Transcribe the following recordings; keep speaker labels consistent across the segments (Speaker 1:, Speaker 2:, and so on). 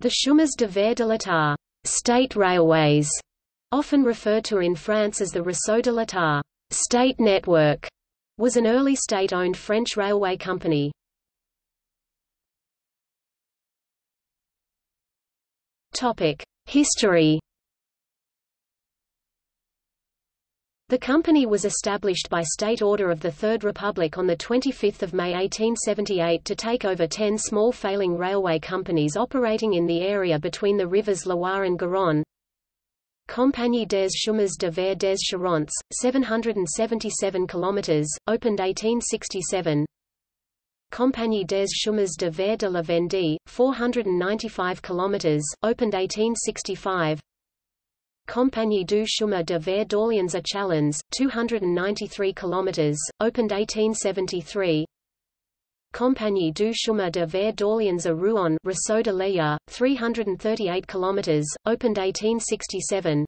Speaker 1: The chemins de fer de l'État state railways, often referred to in France as the Réseau de l'État state network, was an early state-owned French railway company. History The company was established by state order of the Third Republic on 25 May 1878 to take over ten small failing railway companies operating in the area between the rivers Loire and Garonne. Compagnie des Chemins de Fer des Charentes, 777 km, opened 1867 Compagnie des Chemins de Fer de la Vendée, 495 km, opened 1865 Compagnie du chemin de fer d'Orléans à Châlons, 293 km, opened 1873 Compagnie du chemin de fer d'Orléans à Rouen Réseau de l'État, 338 km, opened 1867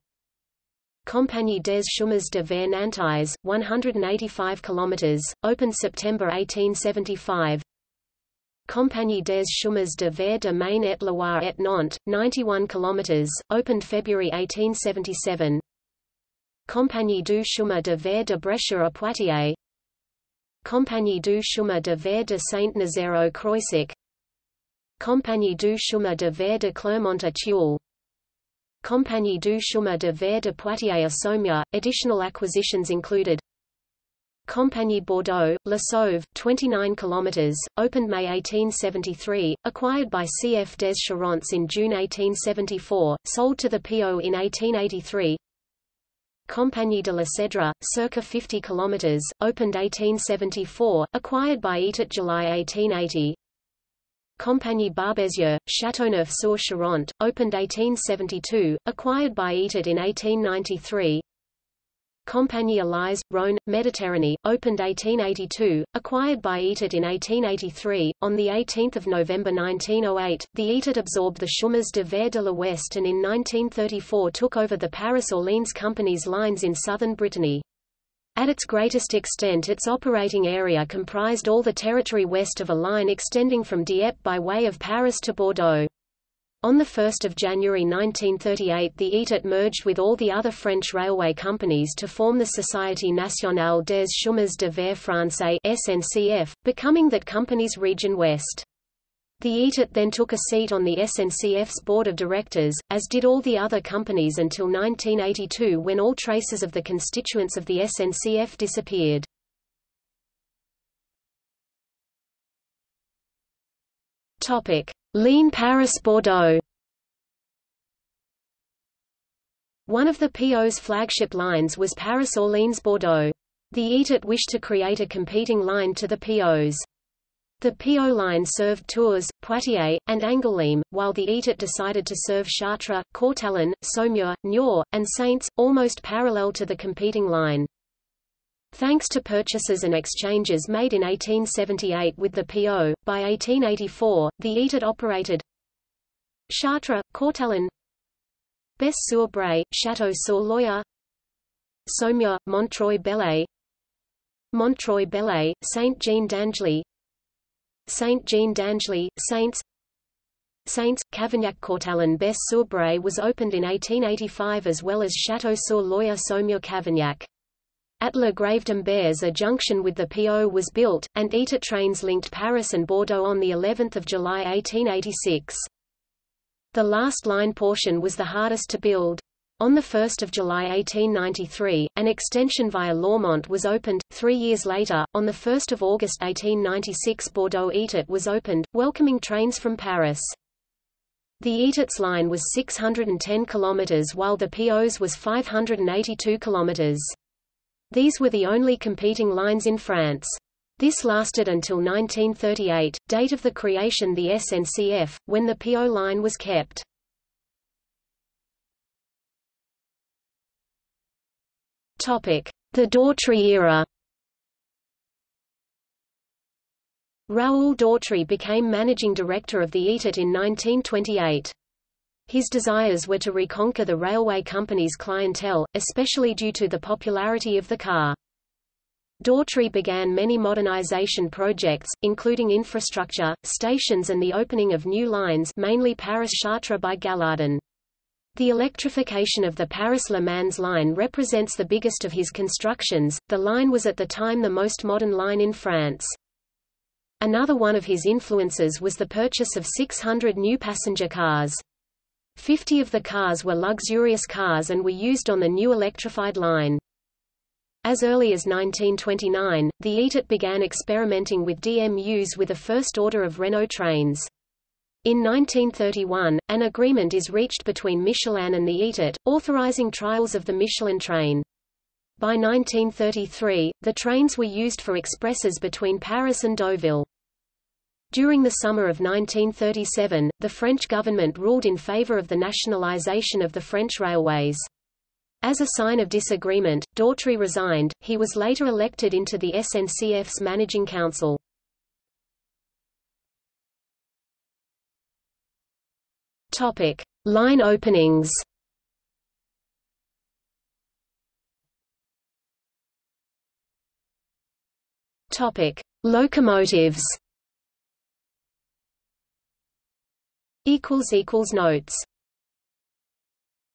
Speaker 1: Compagnie des chemins de fer nantais, 185 km, opened September 1875 Compagnie des chemins de fer de Maine et Loire et Nantes, 91 km, opened February 1877 Compagnie du chemin de fer de Bressuire à Poitiers Compagnie du chemin de fer de Saint-Nazaire au Croisic Compagnie du chemin de fer de Clermont à Tulle Compagnie du chemin de fer de Poitiers à Saumur. Additional acquisitions included Compagnie Bordeaux, La Sauve, 29 km, opened May 1873, acquired by CF des Charentes in June 1874, sold to the PO in 1883. Compagnie de la Cèdre, circa 50 km, opened 1874, acquired by EAT July 1880. Compagnie Barbezieux, Châteauneuf-sur-Charente, opened 1872, acquired by EAT in 1893. Compagnie Elise, Rhône, Méditerranée, opened 1882, acquired by EATIT in 1883. On 18 November 1908, the EATIT absorbed the Chemins de Fer de l'Ouest and in 1934 took over the Paris-Orléans Company's lines in southern Brittany. At its greatest extent its operating area comprised all the territory west of a line extending from Dieppe by way of Paris to Bordeaux. On 1 January 1938 the ETAT merged with all the other French railway companies to form the Société Nationale des Chemins de Fer Français SNCF, becoming that company's Region West. The ETAT then took a seat on the SNCF's board of directors, as did all the other companies until 1982 when all traces of the constituents of the SNCF disappeared. Topic: Ligne Paris-Bordeaux One of the PO's flagship lines was Paris-Orléans-Bordeaux. The EATIT wished to create a competing line to the PO's. The PO line served Tours, Poitiers, and Angoulême, while the EATIT decided to serve Chartres, Courtalain, Saumur, Niort, and Saintes, almost parallel to the competing line. Thanks to purchases and exchanges made in 1878 with the PO, by 1884, the EATIT operated Chartres, Courtalain Besse-sur-Braye, Château-sur-Loire Saumur, Montreuil-Bellay Montreuil-Bellay, Saint-Jean-d'Angely Saint-Jean-d'Angely, Saintes Saintes, Cavagnac-Courtalain Besse-sur-Braye was opened in 1885 as well as Château-sur-Loire Saumur-Cavignac. At Le Grave-d'Ambers a junction with the PO was built, and ETA trains linked Paris and Bordeaux on of July 1886. The last line portion was the hardest to build. On 1 July 1893, an extension via Lormont was opened. Three years later, on 1 August 1896 Bordeaux ETIT was opened, welcoming trains from Paris. The ETIT's line was 610 km while the PO's was 582 km. These were the only competing lines in France. This lasted until 1938, date of the creation the SNCF, when the PO line was kept. The Dautry era Raoul Dautry became managing director of the ETIT in 1928. His desires were to reconquer the railway company's clientele, especially due to the popularity of the car. Dautry began many modernization projects, including infrastructure, stations and the opening of new lines mainly Paris-Chartres by Gallardon. The electrification of the Paris-Le Mans line represents the biggest of his constructions. The line was at the time the most modern line in France. Another one of his influences was the purchase of 600 new passenger cars. Fifty of the cars were luxurious cars and were used on the new electrified line. As early as 1929, the ETIT began experimenting with DMUs with a first order of Renault trains. In 1931, an agreement is reached between Michelin and the ETIT, authorizing trials of the Michelin train. By 1933, the trains were used for expresses between Paris and Deauville. During the summer of 1937, the French government ruled in favor of the nationalization of the French railways. As a sign of disagreement, Dautry resigned, he was later elected into the SNCF's managing council. Topic. Line openings Topic. Locomotives Notes